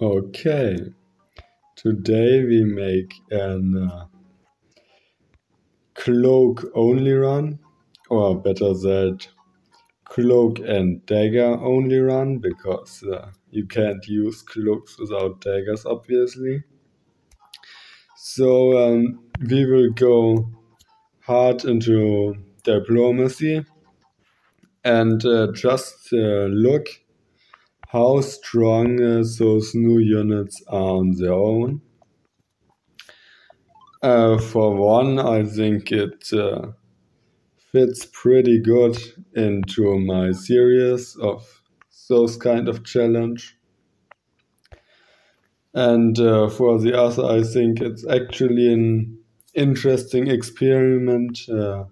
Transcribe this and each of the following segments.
Okay, today we make an uh, cloak only run, or better said, cloak and dagger only run, because uh, you can't use cloaks without daggers, obviously. So um, we will go hard into diplomacy and uh, just uh, look how strong uh, those new units are on their own. Uh, for one, I think it uh, fits pretty good into my series of those kind of challenge. And uh, for the other, I think it's actually an interesting experiment uh,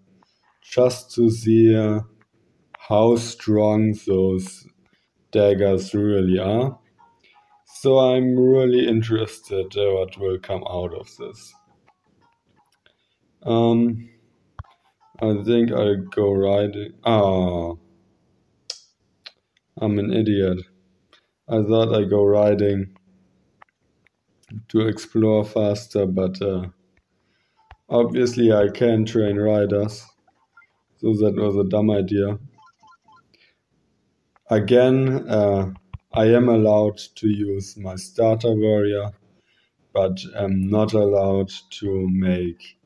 just to see uh, how strong those daggers really are. So I'm really interested uh, what will come out of this. Um, I think I'll go riding. Ah, I'm an idiot. I thought I'd go riding to explore faster, but uh, obviously I can train riders. So that was a dumb idea. Again, uh, I am allowed to use my starter warrior, but am not allowed to make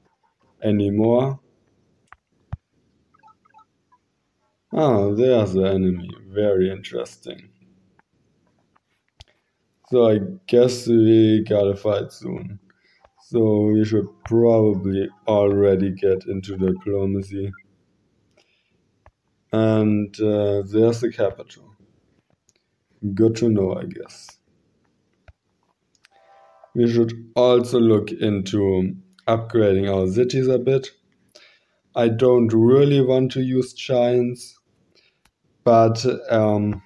any more. Ah, there's the enemy. Very interesting. So I guess we gotta fight soon. So we should probably already get into diplomacy. And uh, there's the capital. Good to know, I guess. We should also look into upgrading our cities a bit. I don't really want to use giants, but um,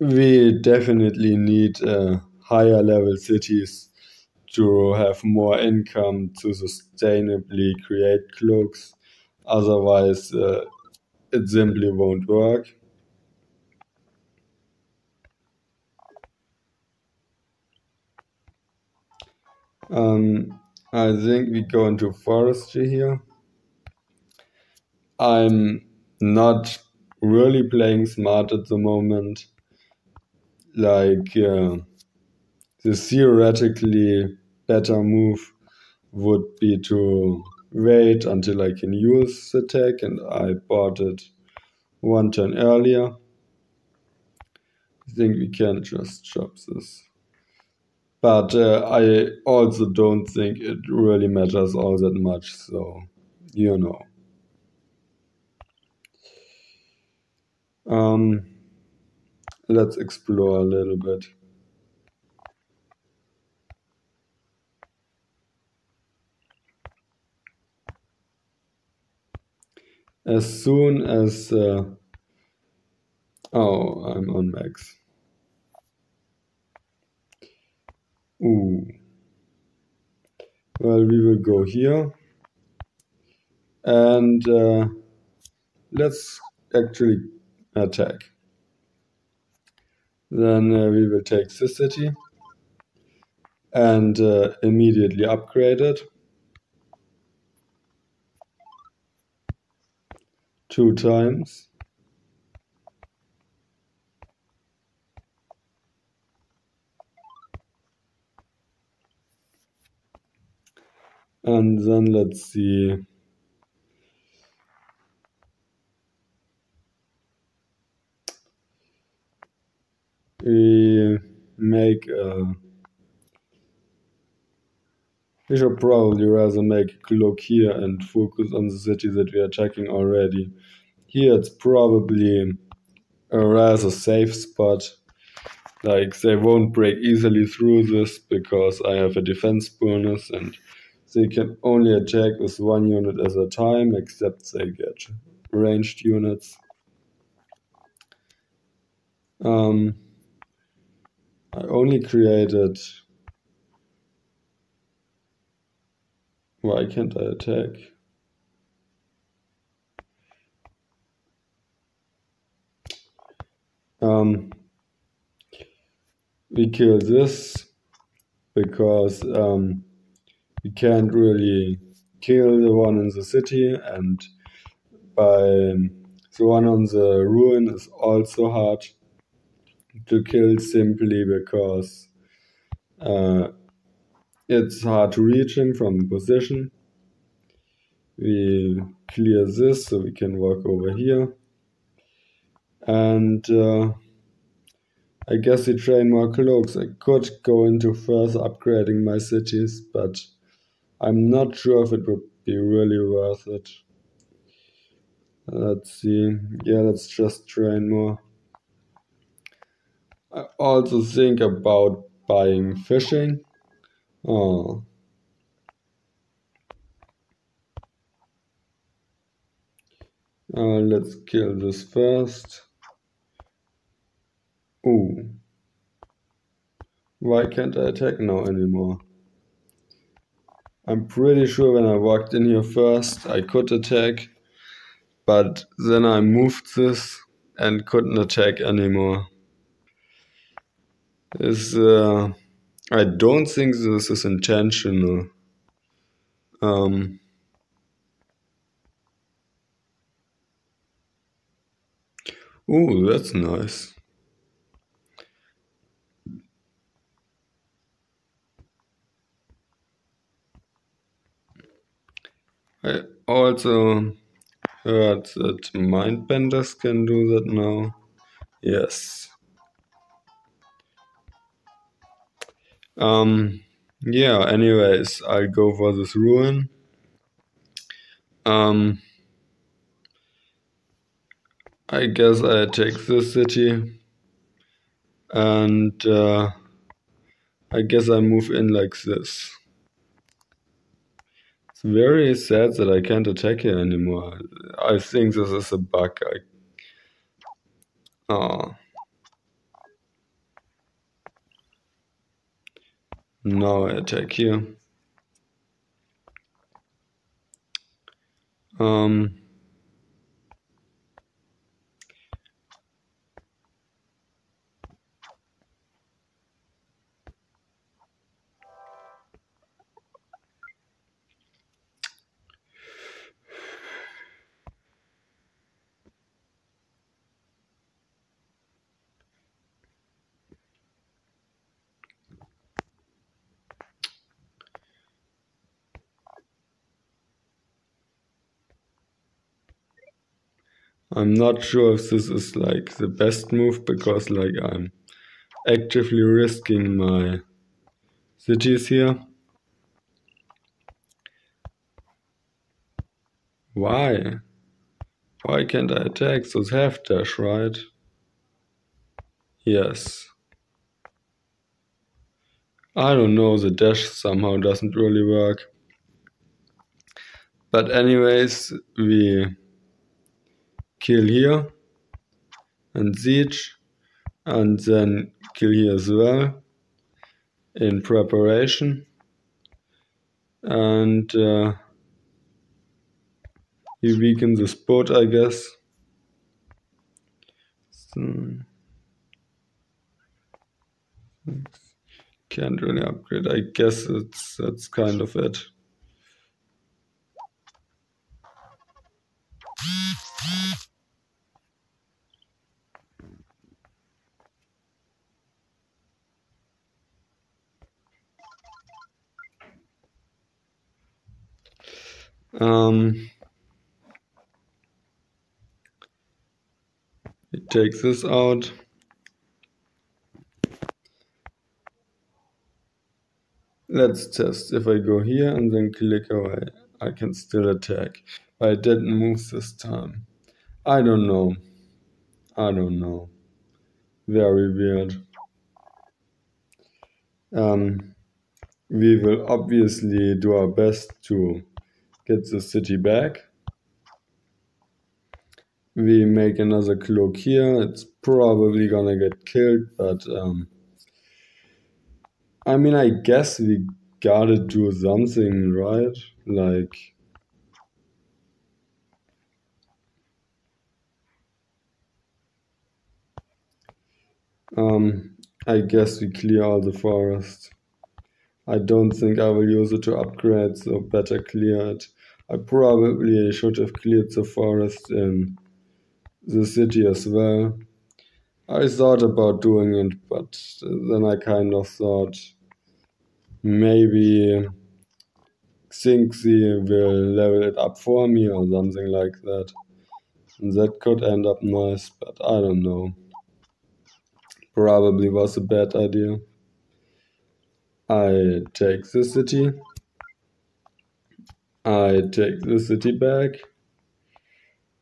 we definitely need uh, higher level cities to have more income to sustainably create cloaks. Otherwise, uh, it simply won't work. Um, I think we go into forestry here. I'm not really playing smart at the moment. Like, uh, the theoretically better move would be to wait until I can use the tech and I bought it one turn earlier. I think we can just chop this. But uh, I also don't think it really matters all that much, so you know. Um, let's explore a little bit. As soon as uh, oh I'm on max. Ooh. well we will go here. And uh, let's actually attack. Then uh, we will take this city. And uh, immediately upgrade it two times. And then let's see. We make a we should probably rather make a cloak here and focus on the city that we are attacking already. Here it's probably a rather safe spot. Like they won't break easily through this because I have a defense bonus and they can only attack with one unit at a time except they get ranged units. Um, I only created Why can't I attack? Um, we kill this because um, we can't really kill the one in the city and by um, the one on the ruin is also hard to kill simply because uh, it's hard to reach him from position. We clear this so we can walk over here. And uh, I guess we train more cloaks. I could go into further upgrading my cities, but I'm not sure if it would be really worth it. Let's see. Yeah, let's just train more. I also think about buying fishing. Oh. Uh, let's kill this first. Ooh. Why can't I attack now anymore? I'm pretty sure when I walked in here first I could attack, but then I moved this and couldn't attack anymore. Is uh, I don't think this is intentional. Um, oh, that's nice. I also heard that mindbenders can do that now. Yes. Um, yeah, anyways, I'll go for this ruin. Um, I guess I take this city. And uh, I guess I move in like this. It's very sad that I can't attack here anymore. I think this is a bug. I... Oh. Now I attack here. Um, I'm not sure if this is like the best move because like I'm actively risking my cities here. Why? Why can't I attack those half dash, right? Yes. I don't know, the dash somehow doesn't really work. But anyways, we kill here and siege and then kill here as well in preparation. And uh, we weaken the spot I guess. So, can't really upgrade. I guess it's that's kind of it Um, it takes this out. Let's test. If I go here and then click away, I can still attack. I didn't move this time. I don't know. I don't know. Very weird. Um, we will obviously do our best to get the city back. We make another cloak here. It's probably gonna get killed, but um, I mean, I guess we gotta do something, right? Like, Um, I guess we clear all the forest. I don't think I will use it to upgrade, so better clear it. I probably should have cleared the forest in the city as well. I thought about doing it, but then I kind of thought maybe Xin-xi will level it up for me or something like that. And that could end up nice, but I don't know. Probably was a bad idea. I take the city. I take the city back.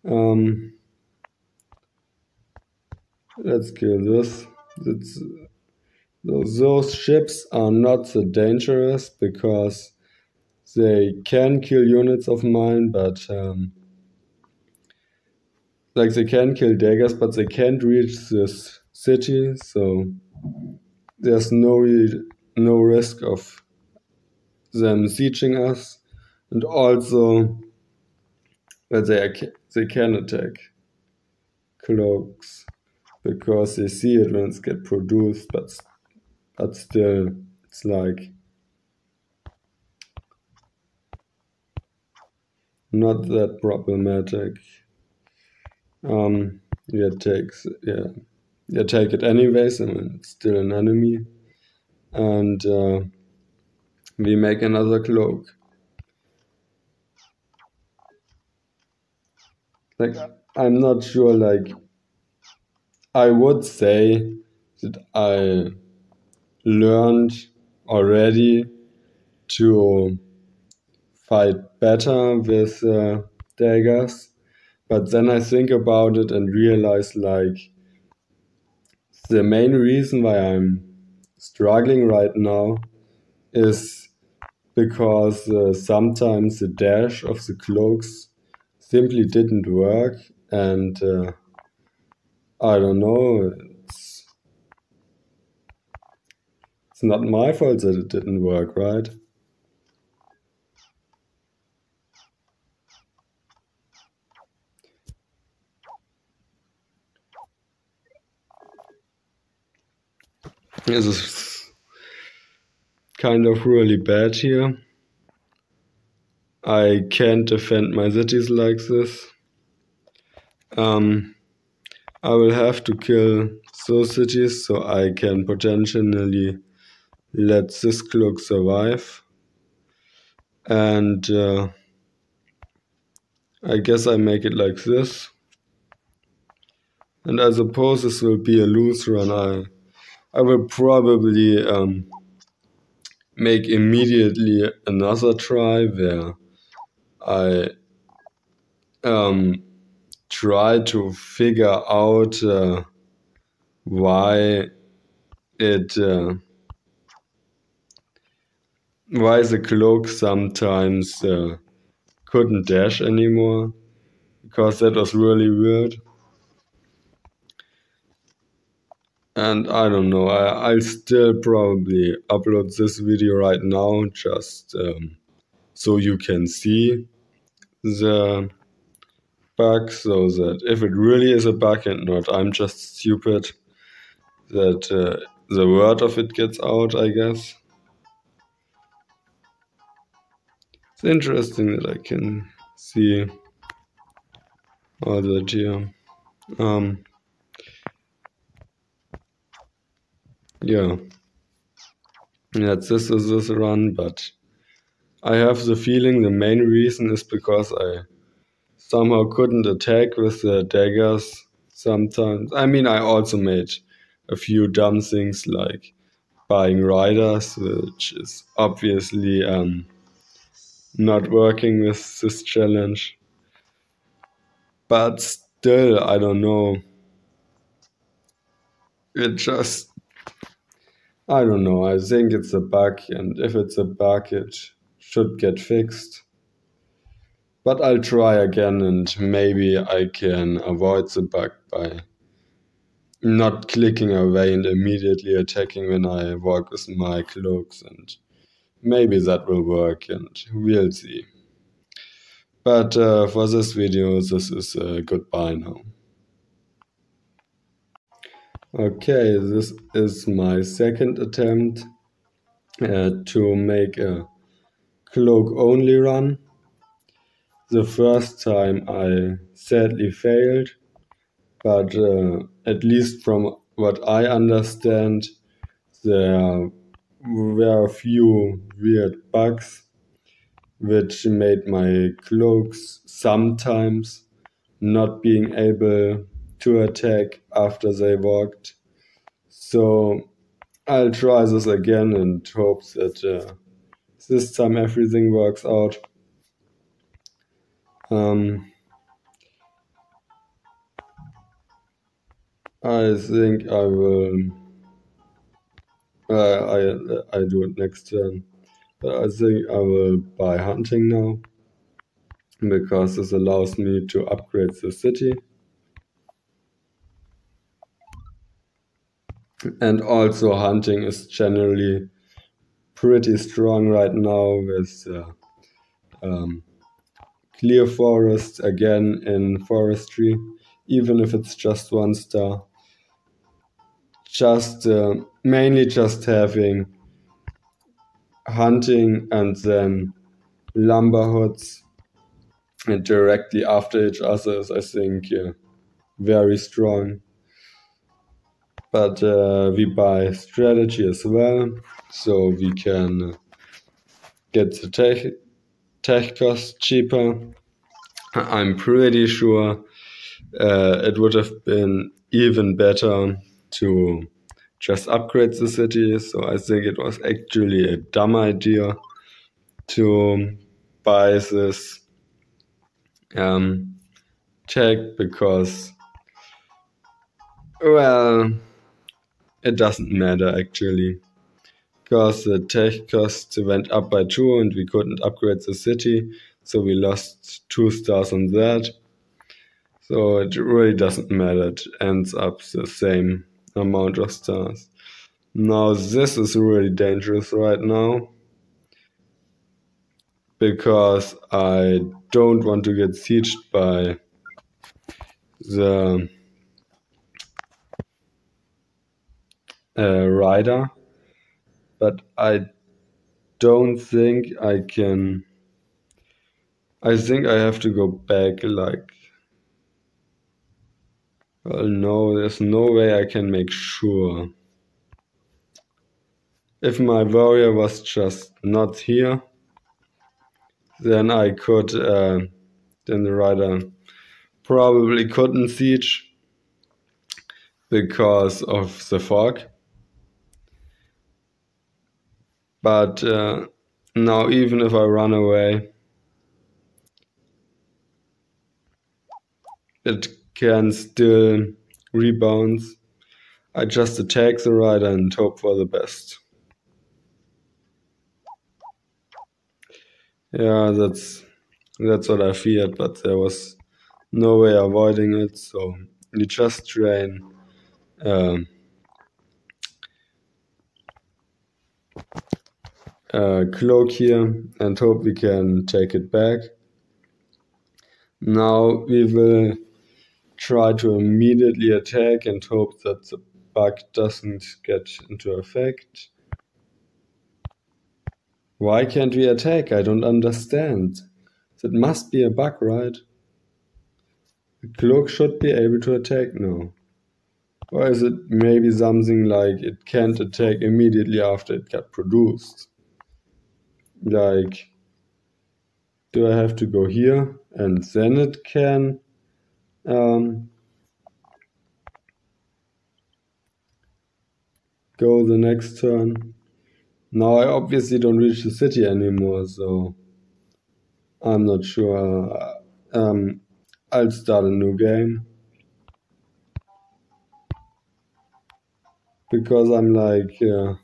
Um, let's kill this. It's, those ships are not so dangerous because they can kill units of mine, but um, like they can kill daggers, but they can't reach this city, so there's no no risk of them sieging us, and also they they can attack cloaks because they see it when it's get produced, but but still it's like not that problematic. Um, yeah, takes yeah, yeah, take it anyways. I mean, it's still an enemy, and uh, we make another cloak. Like I'm not sure. Like I would say that I learned already to fight better with uh, daggers but then I think about it and realize like the main reason why I'm struggling right now is because uh, sometimes the dash of the cloaks simply didn't work and uh, I don't know it's it's not my fault that it didn't work right This is kind of really bad here. I can't defend my cities like this. Um, I will have to kill those cities so I can potentially let this cloak survive. And uh, I guess I make it like this. And I suppose this will be a loose run. I I will probably um, make immediately another try where I um, try to figure out uh, why it uh, why the cloak sometimes uh, couldn't dash anymore because that was really weird. and I don't know. I I'll still probably upload this video right now just um, so you can see the bug, so that if it really is a bug and not I'm just stupid, that uh, the word of it gets out. I guess it's interesting that I can see all that here. Um, yeah, yeah, this is this run, but I have the feeling the main reason is because I somehow couldn't attack with the daggers sometimes. I mean, I also made a few dumb things like buying riders, which is obviously um, not working with this challenge. But still, I don't know. It just I don't know. I think it's a bug, and if it's a bug, it should get fixed. But I'll try again, and maybe I can avoid the bug by not clicking away and immediately attacking when I walk with my cloaks, and maybe that will work, and we'll see. But uh, for this video, this is uh, goodbye now. Okay, this is my second attempt uh, to make a cloak only run. The first time I sadly failed, but uh, at least from what I understand, there were a few weird bugs which made my cloaks sometimes not being able to attack after they walked. So I'll try this again and hope that uh, this time everything works out. Um, I think I will. Uh, I I do it next turn, but I think I will buy hunting now because this allows me to upgrade the city. and also hunting is generally pretty strong right now with uh, um, clear forest again in forestry even if it's just one star. Just uh, mainly just having hunting and then lumber and directly after each other is i think uh, very strong but uh, we buy strategy as well so we can get the tech, tech cost cheaper. I'm pretty sure uh, it would have been even better to just upgrade the city. So i think it was actually a dumb idea to buy this um, tech because well it doesn't matter actually. Because the tech costs went up by two and we couldn't upgrade the city, so we lost two stars on that. So it really doesn't matter, it ends up the same amount of stars. Now this is really dangerous right now because I don't want to get sieged by the uh, rider, but I don't think I can. I think I have to go back like. Well, no, there's no way I can make sure. If my warrior was just not here, then I could, uh, then the rider probably couldn't siege because of the fog. But uh, now, even if I run away, it can still rebound. I just attack the rider and hope for the best. Yeah, that's that's what I feared, but there was no way avoiding it. So you just train. Um, uh, cloak here and hope we can take it back. Now we will try to immediately attack and hope that the bug doesn't get into effect. Why can't we attack? I don't understand. That must be a bug, right? The cloak should be able to attack now. Or is it maybe something like it can't attack immediately after it got produced? Like do I have to go here and then it can um, go the next turn. Now I obviously don't reach the city anymore, so I'm not sure. Um, I'll start a new game. Because I'm like, uh,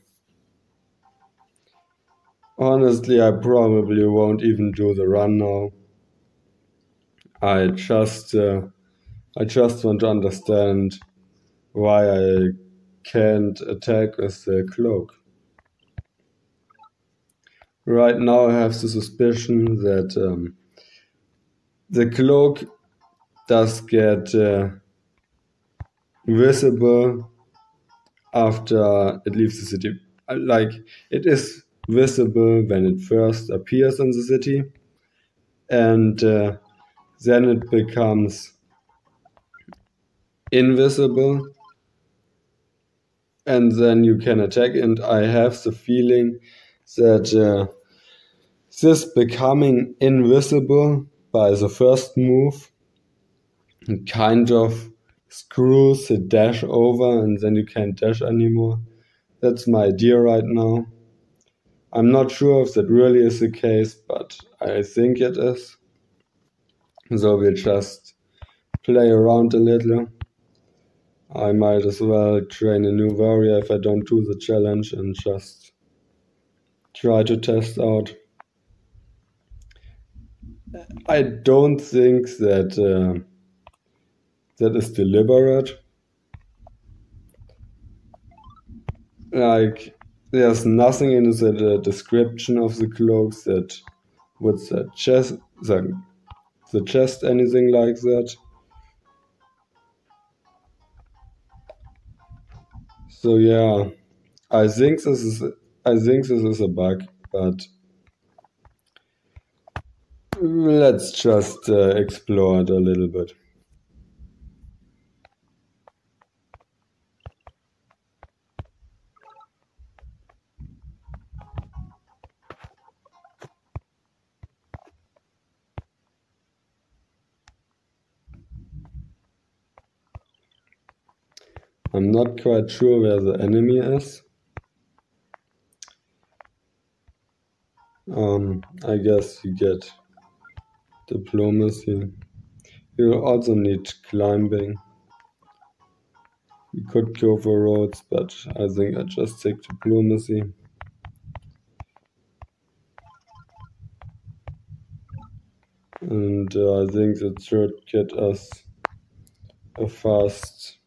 Honestly, I probably won't even do the run now. I just, uh, I just want to understand why I can't attack with the cloak. Right now, I have the suspicion that um, the cloak does get uh, visible after it leaves the city. Like it is visible when it first appears in the city, and uh, then it becomes invisible, and then you can attack. And I have the feeling that uh, this becoming invisible by the first move kind of screws the dash over and then you can't dash anymore. That's my idea right now. I'm not sure if that really is the case, but I think it is. So we'll just play around a little. I might as well train a new warrior if I don't do the challenge and just try to test out. I don't think that uh, that is deliberate. Like there's nothing in the description of the cloaks that would suggest suggest anything like that. So yeah, I think this is I think this is a bug, but let's just uh, explore it a little bit. I'm quite sure where the enemy is. Um, I guess you get diplomacy. You also need climbing. You could go for roads, but I think I just take diplomacy. And uh, I think that should get us a fast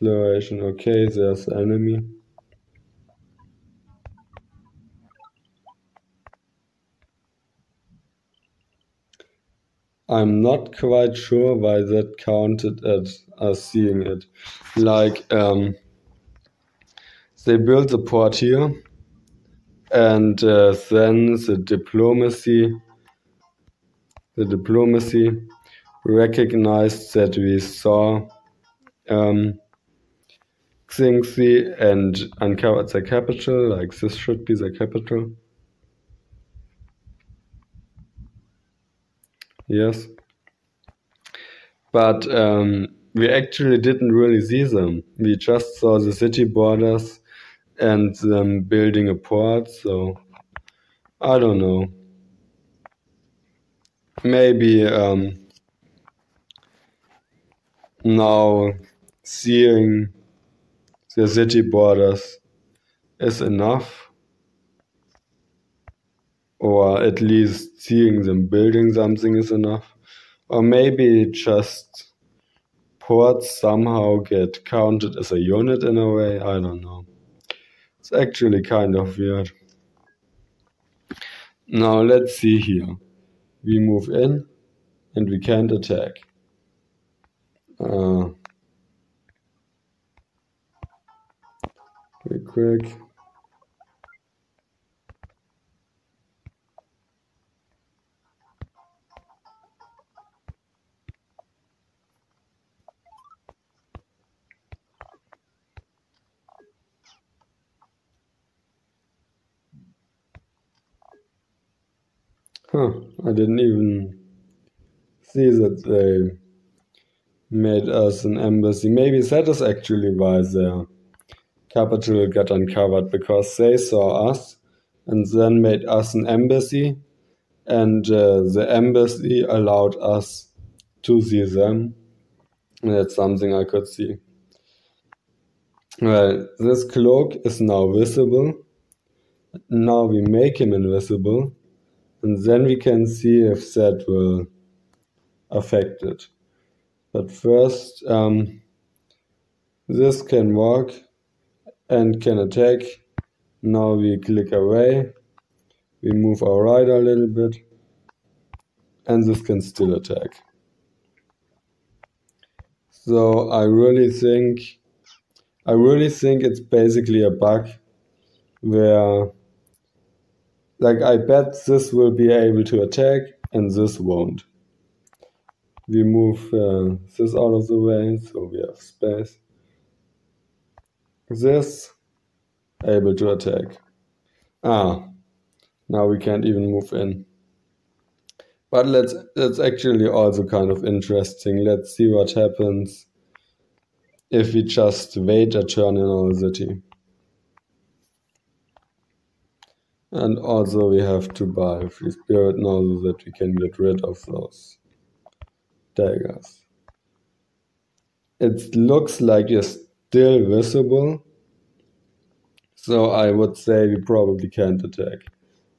Exploration. Okay, there's the enemy. I'm not quite sure why that counted as us seeing it. Like, um, they built the port here, and uh, then the diplomacy, the diplomacy recognized that we saw um, Xin-xi and uncovered their capital, like this should be the capital. Yes. But um, we actually didn't really see them. We just saw the city borders and them building a port, so I don't know. Maybe um, now seeing the city borders is enough, or at least seeing them building something is enough, or maybe just ports somehow get counted as a unit in a way, I don't know. It's actually kind of weird. Now let's see here. We move in and we can't attack. Uh, Quick. Huh, I didn't even see that they made us an embassy. Maybe that is actually why they're capital got uncovered because they saw us and then made us an embassy, and uh, the embassy allowed us to see them. And that's something I could see. Well, this cloak is now visible. Now we make him invisible, and then we can see if that will affect it. But first, um, this can work and can attack. Now we click away, we move our rider a little bit, and this can still attack. So I really think I really think it's basically a bug where like I bet this will be able to attack and this won't. We move uh, this out of the way so we have space. This able to attack. Ah, now we can't even move in. But let's that's actually also kind of interesting. Let's see what happens if we just wait a turn in our city. And also we have to buy free spirit now so that we can get rid of those daggers. It looks like you're still visible. So I would say we probably can't attack.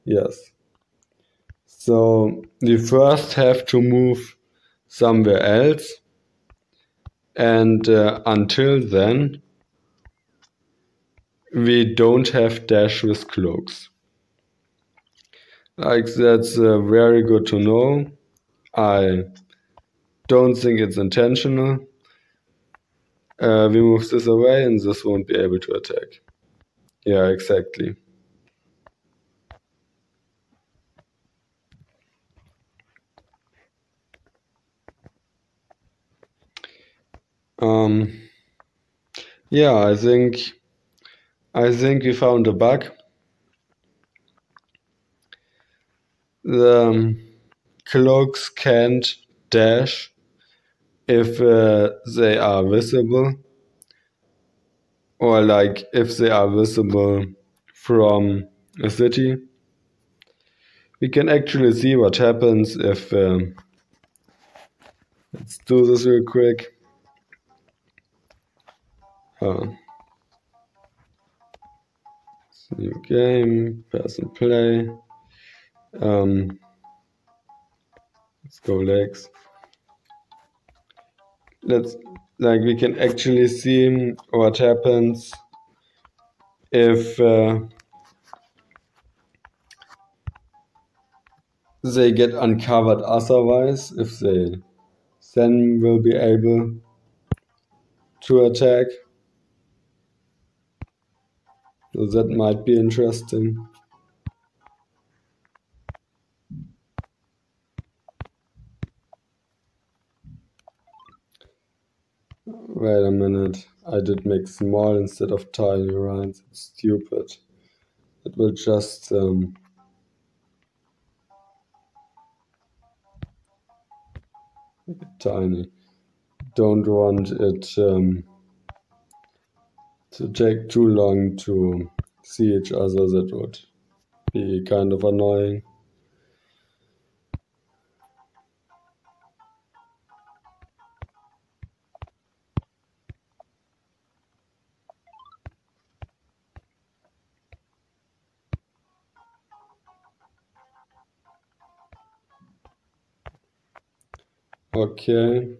Yes. So we first have to move somewhere else. And uh, until then, we don't have dash with cloaks. Like that's uh, very good to know. I don't think it's intentional. Uh, we move this away and this won't be able to attack. Yeah, exactly. Um, yeah, I think I think we found a bug. The um, cloaks can't dash if uh, they are visible or like if they are visible from a city. We can actually see what happens if um, let's do this real quick. Uh, new game, person play. Um, let's go legs. Let's like we can actually see what happens if uh, they get uncovered otherwise if they then will be able to attack so that might be interesting. Wait a minute, I did make small instead of tiny? It's stupid. It will just um, tiny. Don't want it um, to take too long to see each other, that would be kind of annoying. Okay,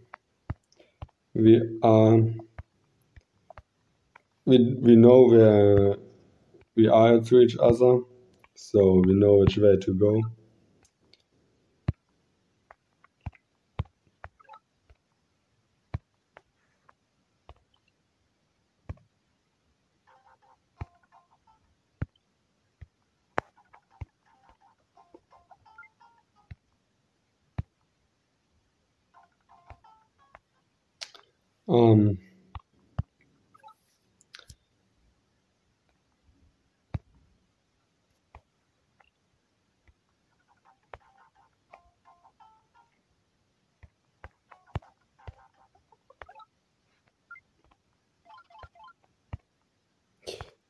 we are we we know where we are to each other, so we know which way to go. Um,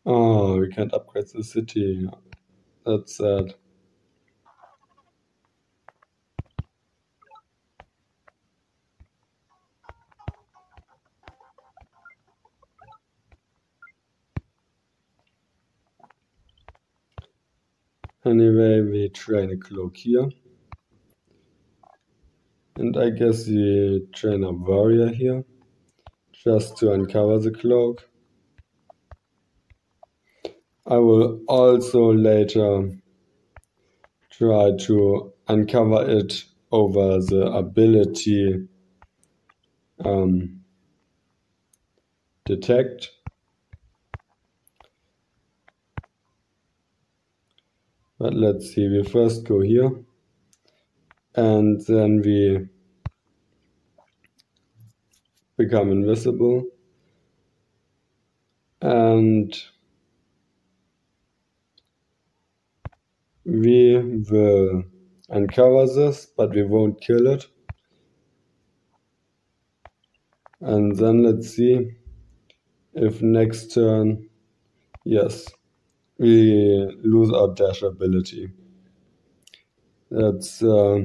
Oh, we can't upgrade the city. That's sad. Anyway, we train a cloak here. And I guess we train a warrior here. Just to uncover the cloak. I will also later try to uncover it over the ability um, detect But let's see, we first go here and then we become invisible and we will uncover this but we won't kill it. And then let's see if next turn yes we lose our dash ability. That's uh,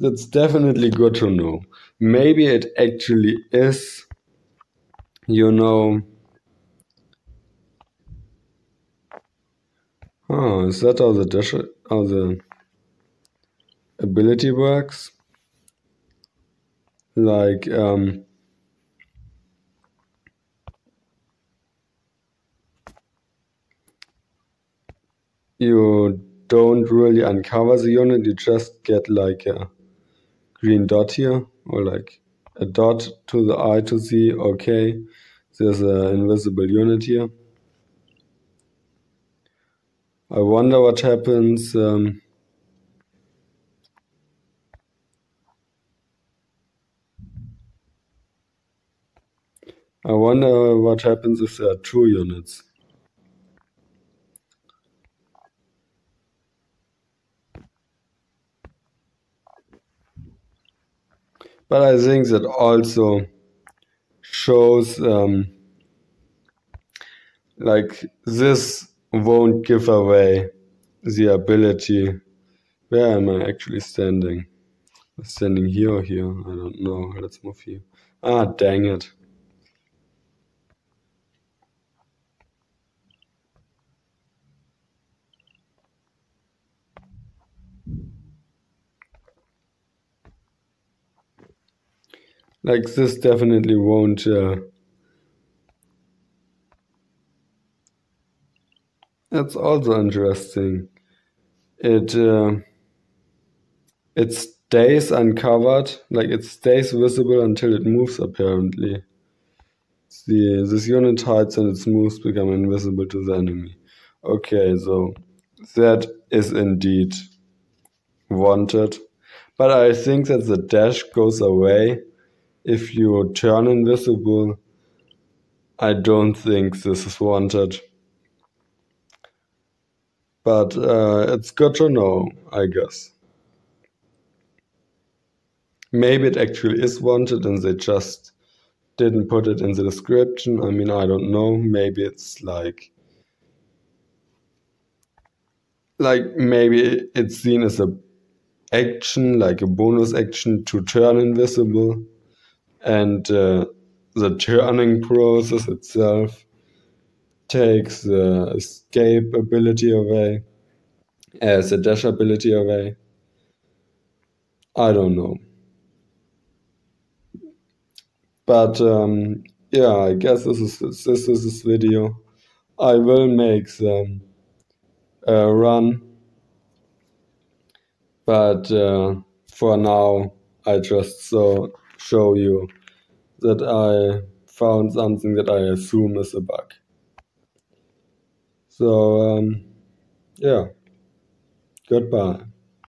that's definitely good to know. Maybe it actually is you know oh is that how the dash how the ability works? Like um you don't really uncover the unit, you just get like a green dot here, or like a dot to the eye to see, okay, there's an invisible unit here. I wonder what happens um, I wonder what happens if there are two units. But I think that also shows um, like this won't give away the ability. Where am I actually standing? Standing here or here? I don't know. Let's move here. Ah, dang it. Like this definitely won't uh, that's also interesting. It uh, it stays uncovered like it stays visible until it moves apparently. The this unit hides and its moves become invisible to the enemy. Okay so that is indeed wanted. But i think that the dash goes away if you turn invisible, I don't think this is wanted. But uh, it's good to know, I guess. Maybe it actually is wanted and they just didn't put it in the description. I mean, I don't know. Maybe it's like. Like, maybe it's seen as a action, like a bonus action to turn invisible and uh, the turning process itself takes the escape ability away, as uh, the dash ability away. I don't know. But um, yeah, I guess this is this is this video. I will make them uh, run, but uh, for now I just saw show you that I found something that I assume is a bug. So, um, yeah, goodbye.